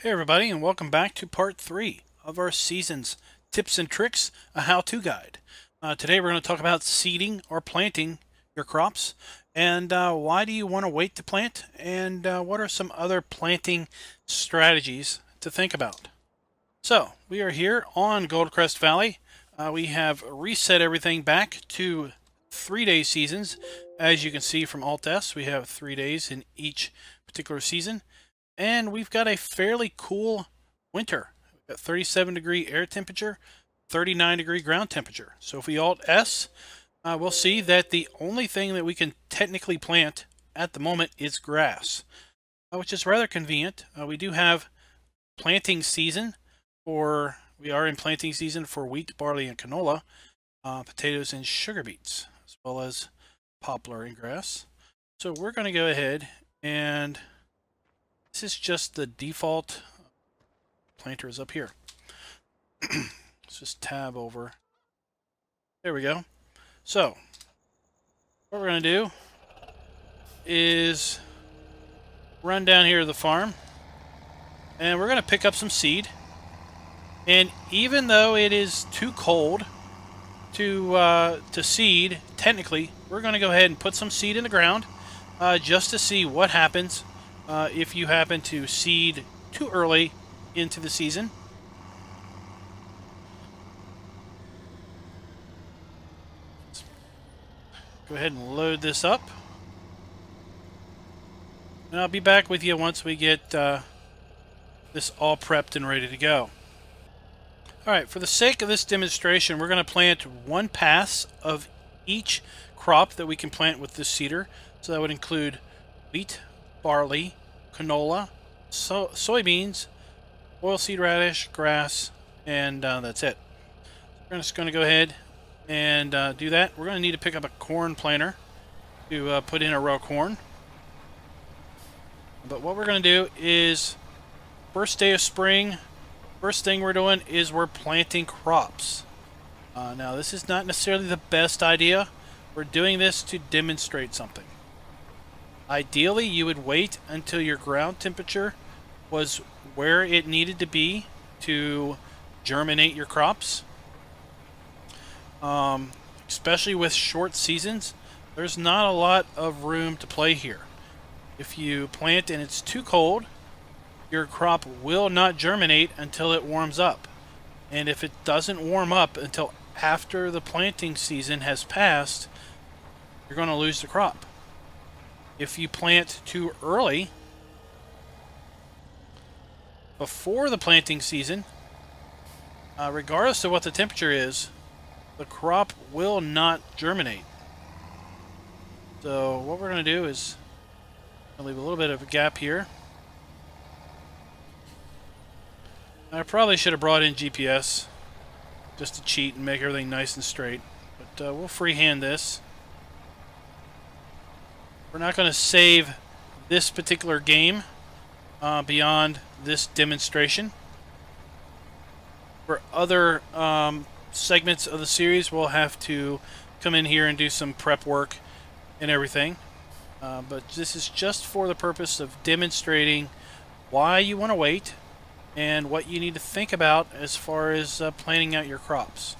Hey everybody and welcome back to part 3 of our Seasons Tips and Tricks, a how-to guide. Uh, today we're going to talk about seeding or planting your crops and uh, why do you want to wait to plant and uh, what are some other planting strategies to think about. So we are here on Goldcrest Valley. Uh, we have reset everything back to three-day seasons. As you can see from Alt-S, we have three days in each particular season. And we've got a fairly cool winter. We've got 37 degree air temperature, 39 degree ground temperature. So if we Alt S, uh, we'll see that the only thing that we can technically plant at the moment is grass, uh, which is rather convenient. Uh, we do have planting season for, we are in planting season for wheat, barley, and canola, uh, potatoes and sugar beets, as well as poplar and grass. So we're going to go ahead and this is just the default planter is up here. Let's just tab over. There we go. So, what we're going to do is run down here to the farm and we're going to pick up some seed. And even though it is too cold to uh, to seed, technically, we're going to go ahead and put some seed in the ground uh, just to see what happens uh, if you happen to seed too early into the season. Let's go ahead and load this up. And I'll be back with you once we get uh, this all prepped and ready to go. Alright, for the sake of this demonstration, we're going to plant one pass of each crop that we can plant with this seeder. So that would include wheat, barley, canola, so soybeans, oilseed radish, grass, and uh, that's it. We're just going to go ahead and uh, do that. We're going to need to pick up a corn planter to uh, put in a row of corn. But what we're going to do is, first day of spring, first thing we're doing is we're planting crops. Uh, now this is not necessarily the best idea. We're doing this to demonstrate something. Ideally, you would wait until your ground temperature was where it needed to be to germinate your crops. Um, especially with short seasons, there's not a lot of room to play here. If you plant and it's too cold, your crop will not germinate until it warms up. And if it doesn't warm up until after the planting season has passed, you're going to lose the crop if you plant too early, before the planting season, uh, regardless of what the temperature is, the crop will not germinate. So what we're going to do is leave a little bit of a gap here. I probably should have brought in GPS just to cheat and make everything nice and straight. But uh, we'll freehand this. We're not going to save this particular game uh, beyond this demonstration. For other um, segments of the series, we'll have to come in here and do some prep work and everything. Uh, but this is just for the purpose of demonstrating why you want to wait and what you need to think about as far as uh, planning out your crops.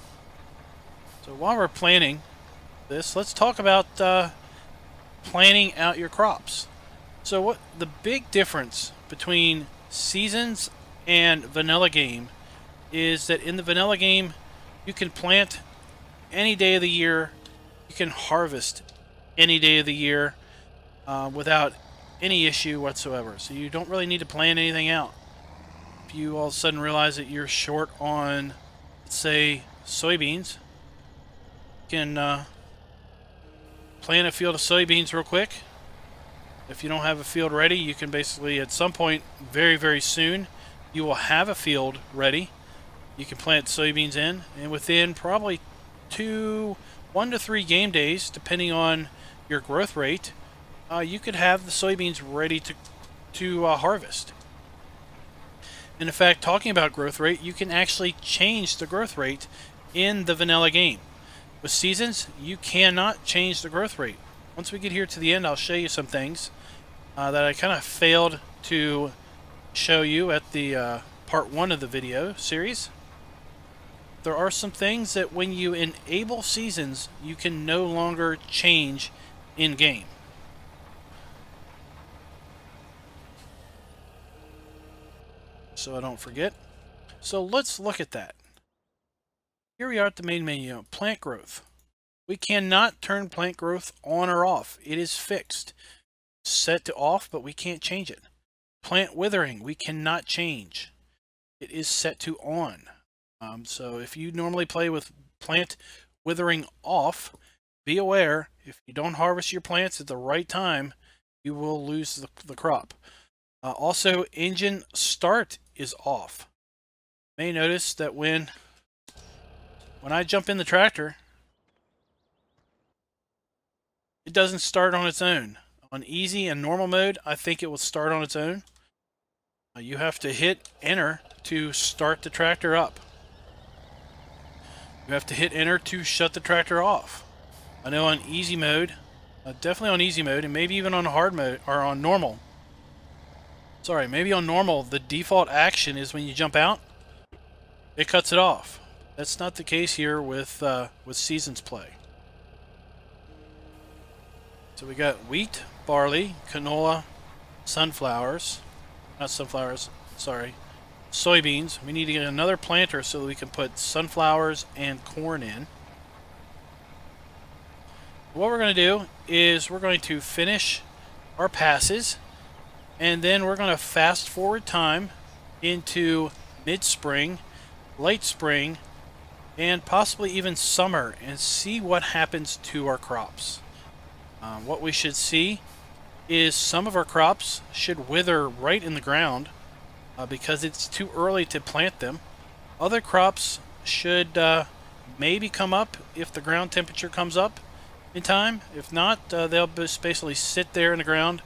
So while we're planning this, let's talk about uh, planning out your crops. So what the big difference between seasons and vanilla game is that in the vanilla game you can plant any day of the year, you can harvest any day of the year uh, without any issue whatsoever. So you don't really need to plan anything out. If you all of a sudden realize that you're short on, say, soybeans, you can uh, plant a field of soybeans real quick. If you don't have a field ready, you can basically, at some point, very, very soon, you will have a field ready. You can plant soybeans in, and within probably two, one to three game days, depending on your growth rate, uh, you could have the soybeans ready to, to uh, harvest. And in fact, talking about growth rate, you can actually change the growth rate in the vanilla game. With seasons, you cannot change the growth rate. Once we get here to the end, I'll show you some things uh, that I kind of failed to show you at the uh, part one of the video series. There are some things that when you enable seasons, you can no longer change in-game. So I don't forget. So let's look at that. Here we are at the main menu, plant growth. We cannot turn plant growth on or off. It is fixed. Set to off, but we can't change it. Plant withering, we cannot change. It is set to on. Um, so if you normally play with plant withering off, be aware if you don't harvest your plants at the right time, you will lose the, the crop. Uh, also, engine start is off. You may notice that when when I jump in the tractor, it doesn't start on its own. On easy and normal mode, I think it will start on its own. Uh, you have to hit enter to start the tractor up. You have to hit enter to shut the tractor off. I know on easy mode, uh, definitely on easy mode, and maybe even on hard mode, or on normal. Sorry, maybe on normal, the default action is when you jump out, it cuts it off. That's not the case here with, uh, with Seasons Play. So we got wheat, barley, canola, sunflowers, not sunflowers, sorry, soybeans. We need to get another planter so that we can put sunflowers and corn in. What we're going to do is we're going to finish our passes and then we're going to fast forward time into mid-spring, late spring, and possibly even summer and see what happens to our crops. Um, what we should see is some of our crops should wither right in the ground uh, because it's too early to plant them. Other crops should uh, maybe come up if the ground temperature comes up in time. If not, uh, they'll just basically sit there in the ground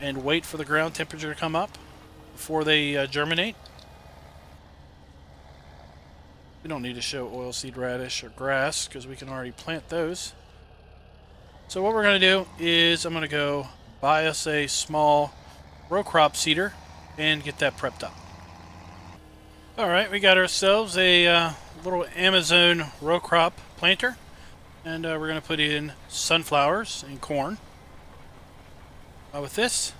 and wait for the ground temperature to come up before they uh, germinate. We don't need to show oilseed radish or grass because we can already plant those. So what we're going to do is I'm going to go buy us a small row crop seeder and get that prepped up. Alright, we got ourselves a uh, little Amazon row crop planter. And uh, we're going to put in sunflowers and corn. Uh, with this,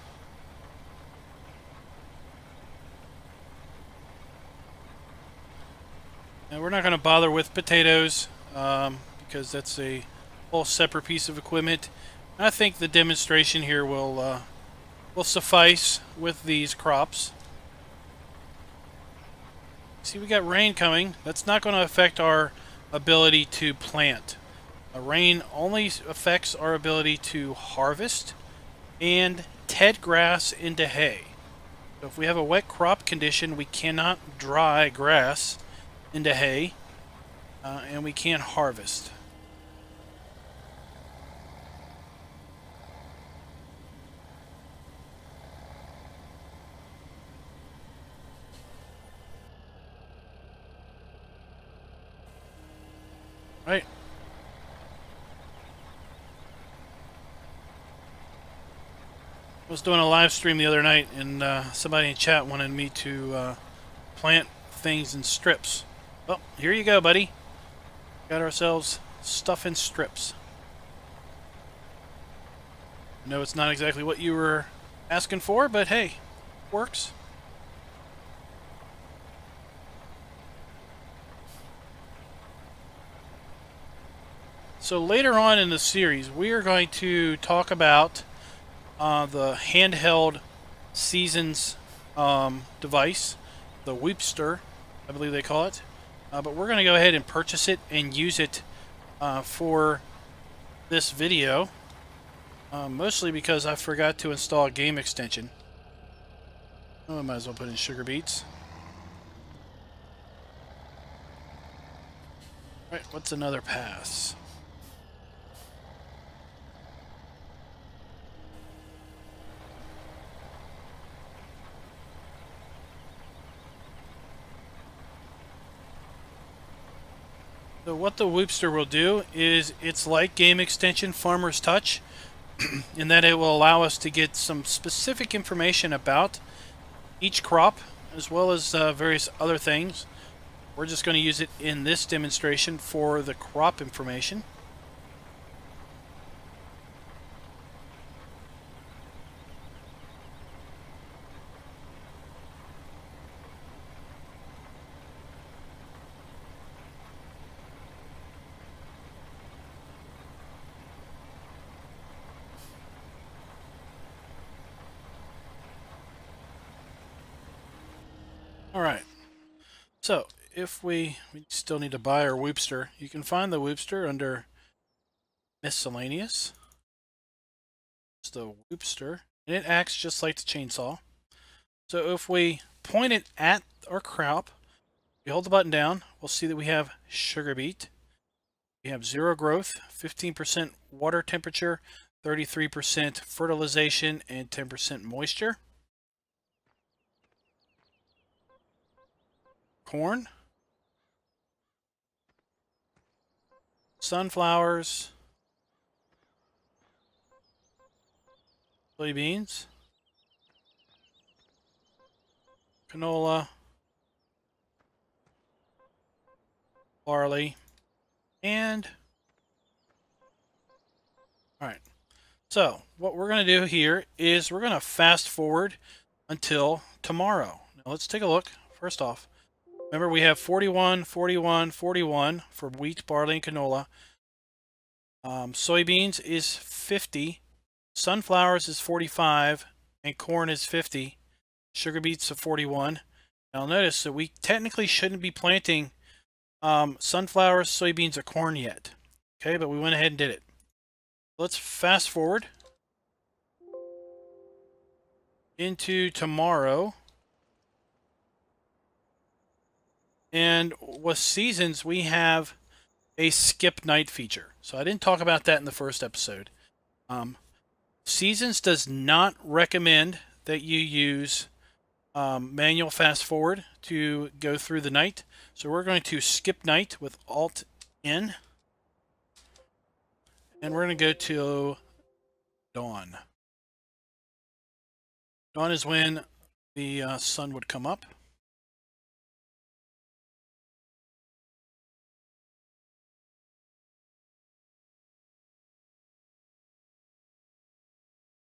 we're not going to bother with potatoes um, because that's a whole separate piece of equipment. I think the demonstration here will uh, will suffice with these crops. See, we got rain coming. That's not going to affect our ability to plant. A rain only affects our ability to harvest and ted grass into hay. So if we have a wet crop condition, we cannot dry grass into hay, uh, and we can't harvest. Right. I was doing a live stream the other night, and uh, somebody in chat wanted me to uh, plant things in strips. Well, here you go, buddy. Got ourselves stuff in strips. Know it's not exactly what you were asking for, but hey, works. So later on in the series, we are going to talk about uh, the handheld Seasons um, device, the Wheepster, I believe they call it. Uh, but we're going to go ahead and purchase it and use it uh, for this video. Uh, mostly because I forgot to install a game extension. Oh, I might as well put in sugar beets. All right, what's another pass? So what the Wopstr will do is it's like Game Extension Farmer's Touch in that it will allow us to get some specific information about each crop as well as uh, various other things. We're just going to use it in this demonstration for the crop information. All right. So if we, we still need to buy our Wopstr, you can find the Wopstr under miscellaneous. It's the Wopstr, and it acts just like the chainsaw. So if we point it at our crop, we hold the button down, we'll see that we have sugar beet. We have zero growth, 15% water temperature, 33% fertilization, and 10% moisture. corn, sunflowers, soybeans, canola, barley, and all right. So what we're going to do here is we're going to fast forward until tomorrow. Now let's take a look. First off, Remember, we have 41, 41, 41 for wheat, barley, and canola. Um, soybeans is 50. Sunflowers is 45. And corn is 50. Sugar beets are 41. Now notice that we technically shouldn't be planting um, sunflowers, soybeans, or corn yet. Okay, but we went ahead and did it. Let's fast forward into tomorrow. And with seasons, we have a skip night feature. So I didn't talk about that in the first episode. Um, seasons does not recommend that you use um, manual fast forward to go through the night. So we're going to skip night with Alt N. And we're going to go to dawn. Dawn is when the uh, sun would come up.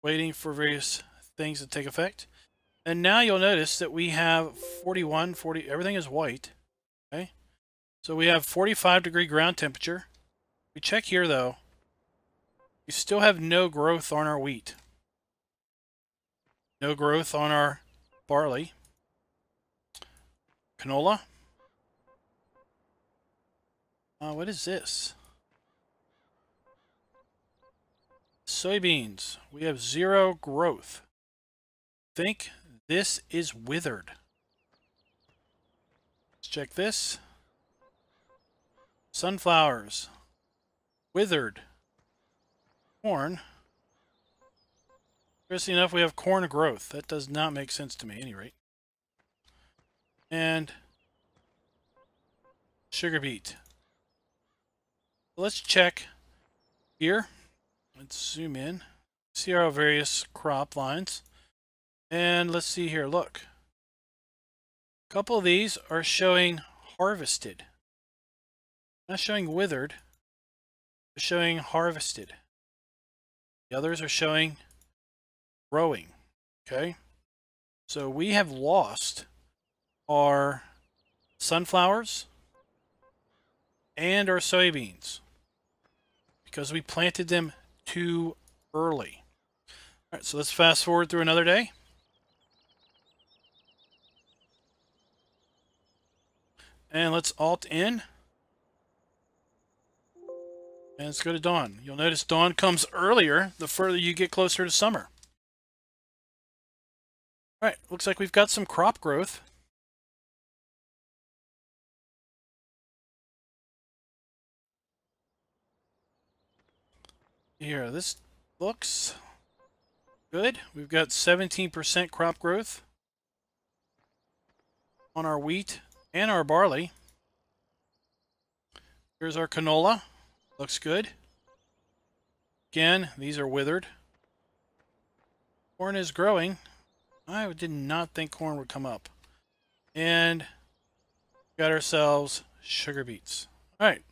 Waiting for various things to take effect. And now you'll notice that we have 41, 40, everything is white. Okay. So we have 45 degree ground temperature. We check here though. We still have no growth on our wheat. No growth on our barley. Canola. Uh, what is this? Soybeans, we have zero growth. Think this is withered. Let's check this. Sunflowers, withered. Corn. Interesting enough, we have corn growth. That does not make sense to me, any rate. And sugar beet. Let's check here. Let's zoom in. See our various crop lines. And let's see here, look. A couple of these are showing harvested. Not showing withered, showing harvested. The others are showing growing. Okay? So we have lost our sunflowers and our soybeans because we planted them too early. All right, so let's fast forward through another day. And let's alt N. And let's go to dawn. You'll notice dawn comes earlier the further you get closer to summer. All right, looks like we've got some crop growth. Here, this looks good. We've got 17% crop growth on our wheat and our barley. Here's our canola. Looks good. Again, these are withered. Corn is growing. I did not think corn would come up. And got ourselves sugar beets. All right.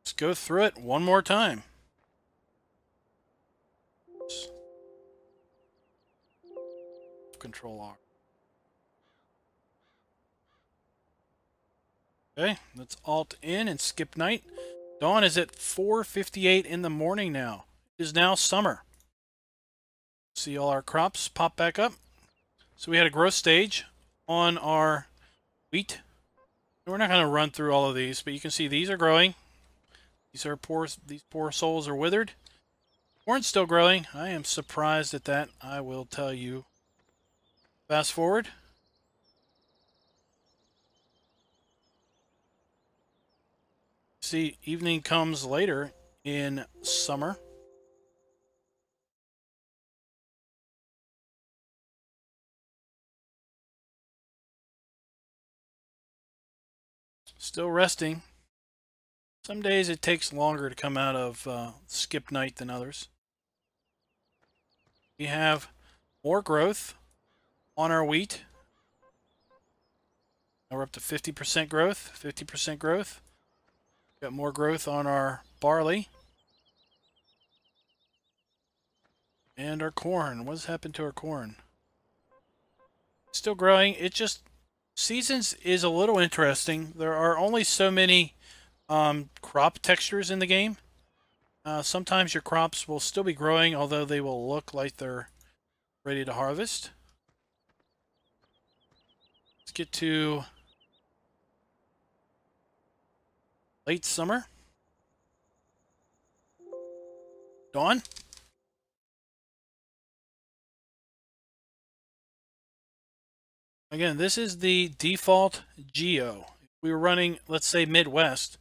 Let's go through it one more time. Control R. Okay, let's alt N and skip night. Dawn is at 4.58 in the morning now. It is now summer. See all our crops pop back up. So we had a growth stage on our wheat. we're not going to run through all of these, but you can see these are growing. These are poor. These poor souls are withered. Corn's still growing. I am surprised at that. I will tell you. Fast forward. See, evening comes later in summer. Still resting. Some days it takes longer to come out of uh, skip night than others. We have more growth on our wheat. Now we're up to 50% growth, 50% growth. Got more growth on our barley. And our corn. What's happened to our corn? Still growing. It just... Seasons is a little interesting. There are only so many um, crop textures in the game. Uh, sometimes your crops will still be growing, although they will look like they're ready to harvest. Let's get to late summer. Dawn? Again, this is the default geo. If we were running, let's say, Midwest,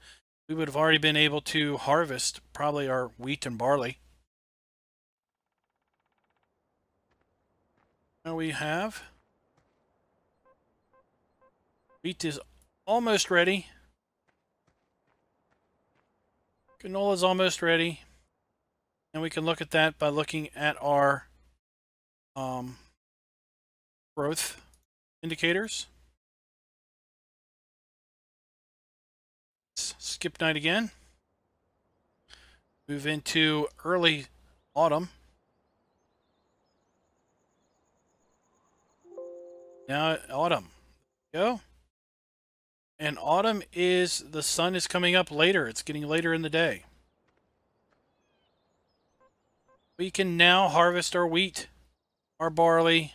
we would have already been able to harvest probably our wheat and barley. Now we have wheat is almost ready. Canola is almost ready. And we can look at that by looking at our um, growth indicators. skip night again. Move into early autumn. Now autumn. Go. And autumn is the sun is coming up later. It's getting later in the day. We can now harvest our wheat, our barley,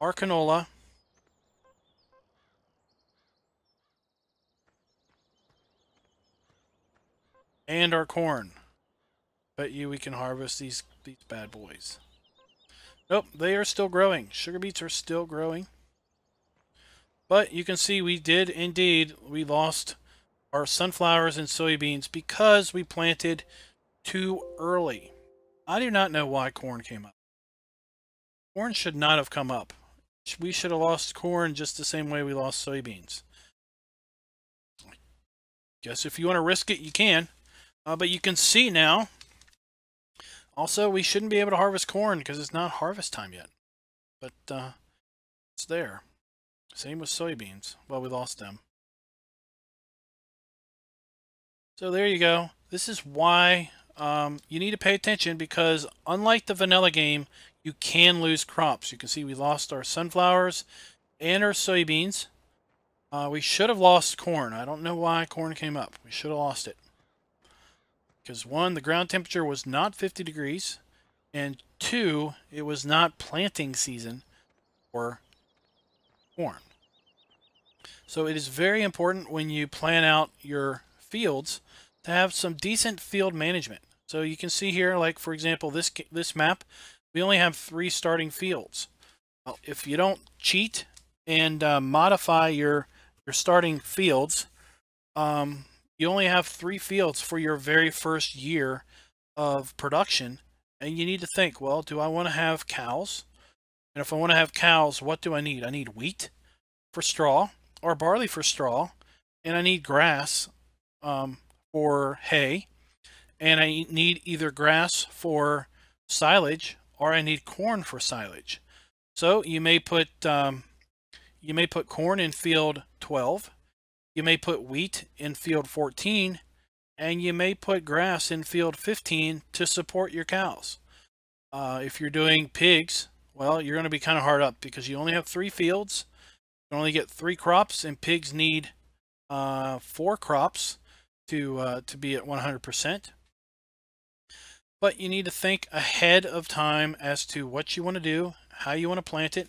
our canola. And our corn. Bet you we can harvest these, these bad boys. Nope, they are still growing. Sugar beets are still growing. But you can see we did indeed, we lost our sunflowers and soybeans because we planted too early. I do not know why corn came up. Corn should not have come up. We should have lost corn just the same way we lost soybeans. Guess if you want to risk it, you can. Uh, but you can see now, also, we shouldn't be able to harvest corn because it's not harvest time yet. But uh, it's there. Same with soybeans. Well, we lost them. So there you go. This is why um, you need to pay attention because unlike the vanilla game, you can lose crops. You can see we lost our sunflowers and our soybeans. Uh, we should have lost corn. I don't know why corn came up. We should have lost it because one, the ground temperature was not 50 degrees, and two, it was not planting season for corn. So it is very important when you plan out your fields to have some decent field management. So you can see here, like for example, this this map, we only have three starting fields. Well, if you don't cheat and uh, modify your your starting fields, um, you only have three fields for your very first year of production and you need to think well do i want to have cows and if i want to have cows what do i need i need wheat for straw or barley for straw and i need grass um, for hay and i need either grass for silage or i need corn for silage So you may put um, you may put corn in field 12, you may put wheat in field 14, and you may put grass in field 15 to support your cows. Uh, if you're doing pigs, well, you're going to be kind of hard up because you only have three fields. You only get three crops, and pigs need uh, four crops to uh, to be at 100%. But you need to think ahead of time as to what you want to do, how you want to plant it,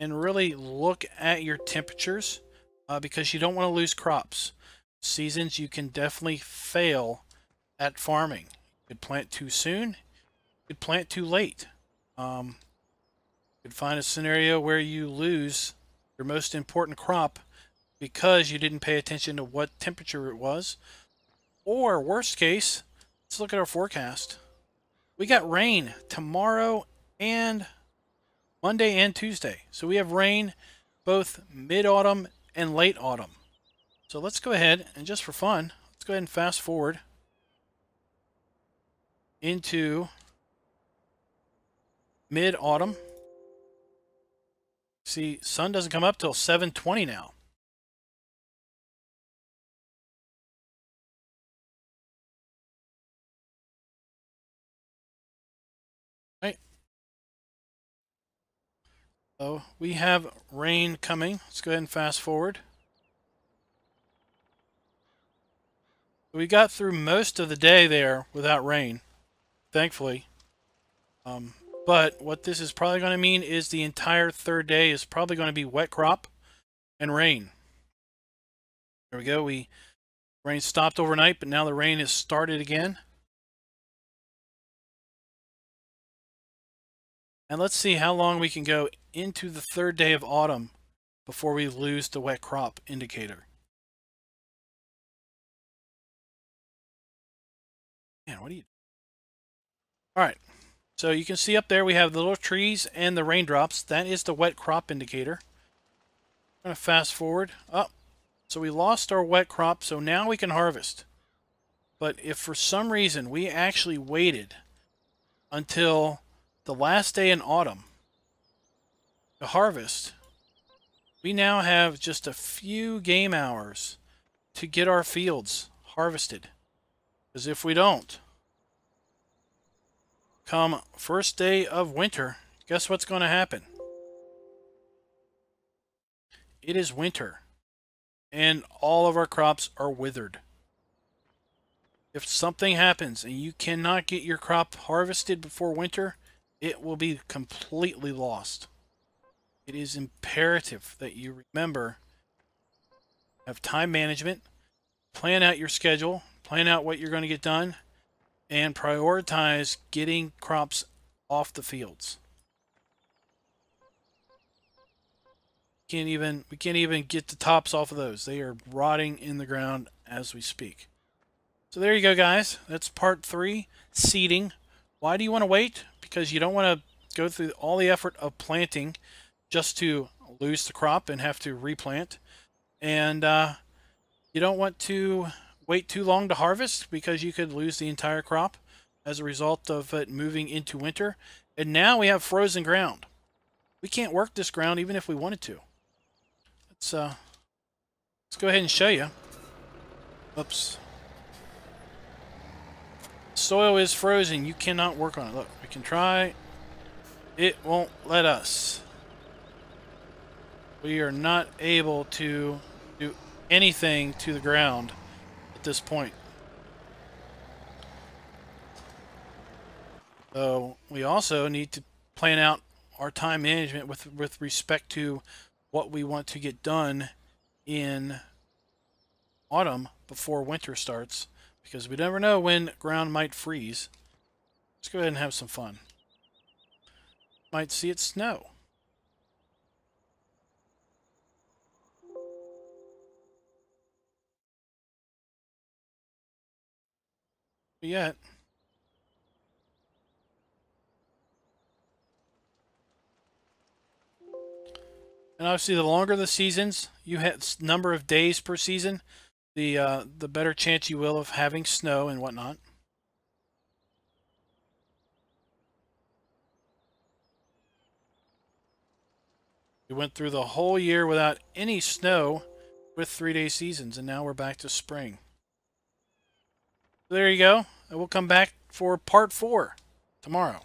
and really look at your temperatures uh, because you don't want to lose crops. Seasons you can definitely fail at farming. You could plant too soon, you could plant too late. Um, could find a scenario where you lose your most important crop because you didn't pay attention to what temperature it was. Or worst case, let's look at our forecast. We got rain tomorrow and Monday and Tuesday. So we have rain both mid-autumn and late autumn. So let's go ahead and just for fun, let's go ahead and fast forward into mid-autumn. See, sun doesn't come up till 720 now. Right. So we have rain coming. Let's go ahead and fast forward. We got through most of the day there without rain, thankfully. Um, but what this is probably going to mean is the entire third day is probably going to be wet crop and rain. There we go. We rain stopped overnight, but now the rain has started again. And let's see how long we can go into the third day of autumn before we lose the wet crop indicator. Man, what do you... Alright, so you can see up there we have the little trees and the raindrops. That is the wet crop indicator. I'm going to fast forward. Up. Oh, so we lost our wet crop, so now we can harvest. But if for some reason we actually waited until the last day in autumn to harvest, we now have just a few game hours to get our fields harvested. Because if we don't, come first day of winter, guess what's going to happen? It is winter, and all of our crops are withered. If something happens and you cannot get your crop harvested before winter, it will be completely lost. It is imperative that you remember have time management, plan out your schedule, plan out what you're going to get done, and prioritize getting crops off the fields. Can't even we can't even get the tops off of those. They are rotting in the ground as we speak. So there you go, guys. That's part three, seeding. Why do you want to wait? Because you don't want to go through all the effort of planting just to lose the crop and have to replant. And uh, you don't want to wait too long to harvest because you could lose the entire crop as a result of it moving into winter. And now we have frozen ground. We can't work this ground even if we wanted to. Let's, uh, let's go ahead and show you. Oops soil is frozen. You cannot work on it. Look, we can try. It won't let us. We are not able to do anything to the ground this point. So we also need to plan out our time management with with respect to what we want to get done in autumn before winter starts because we never know when ground might freeze. Let's go ahead and have some fun. Might see it snow. But yet, and obviously the longer the seasons, you have number of days per season, the uh, the better chance you will of having snow and whatnot. We went through the whole year without any snow with three-day seasons, and now we're back to spring. There you go. We'll come back for part four tomorrow.